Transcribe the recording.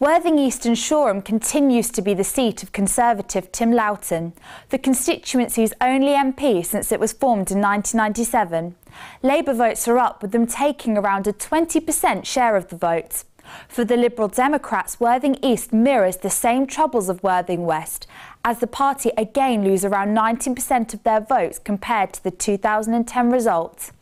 Worthing East and Shoreham continues to be the seat of Conservative Tim Loughton, the constituency's only MP since it was formed in 1997. Labour votes are up, with them taking around a 20% share of the vote. For the Liberal Democrats, Worthing East mirrors the same troubles of Worthing West, as the party again lose around 19% of their votes compared to the 2010 results.